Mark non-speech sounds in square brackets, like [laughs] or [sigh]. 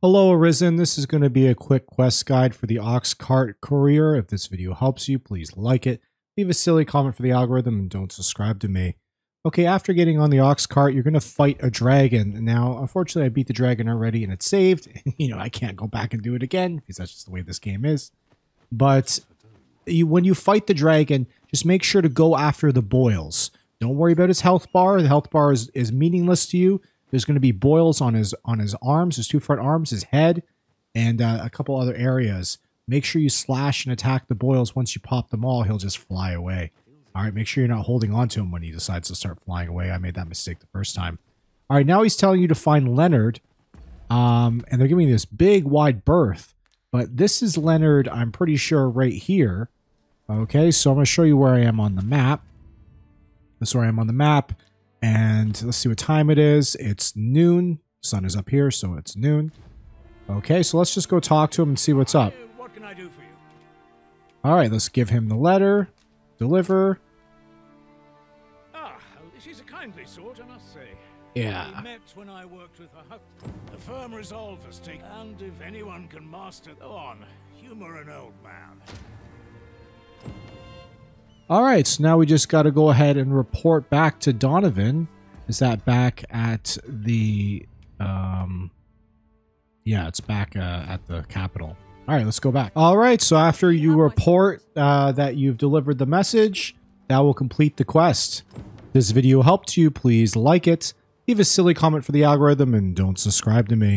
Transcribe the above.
Hello Arisen, this is going to be a quick quest guide for the Ox Cart Courier. If this video helps you, please like it, leave a silly comment for the algorithm, and don't subscribe to me. Okay, after getting on the Ox Cart, you're going to fight a dragon. Now, unfortunately, I beat the dragon already and it's saved. [laughs] you know, I can't go back and do it again because that's just the way this game is. But you, when you fight the dragon, just make sure to go after the boils. Don't worry about his health bar. The health bar is, is meaningless to you. There's going to be boils on his on his arms, his two front arms, his head, and uh, a couple other areas. Make sure you slash and attack the boils. Once you pop them all, he'll just fly away. All right, make sure you're not holding on to him when he decides to start flying away. I made that mistake the first time. All right, now he's telling you to find Leonard, um, and they're giving you this big wide berth. But this is Leonard, I'm pretty sure, right here. Okay, so I'm going to show you where I am on the map. That's where I am on the map. And let's see what time it is. It's noon. Sun is up here, so it's noon. Okay, so let's just go talk to him and see what's up. What can I do for you? All right, let's give him the letter. Deliver. Ah, she's a kindly sort, I must say. Yeah. We met when I worked with her. The firm resolve has taken, and if anyone can master, go on, humor an old man. All right, so now we just got to go ahead and report back to Donovan. Is that back at the, um, yeah, it's back uh, at the capital. All right, let's go back. All right, so after you report uh, that you've delivered the message, that will complete the quest. If this video helped you, please like it, leave a silly comment for the algorithm, and don't subscribe to me.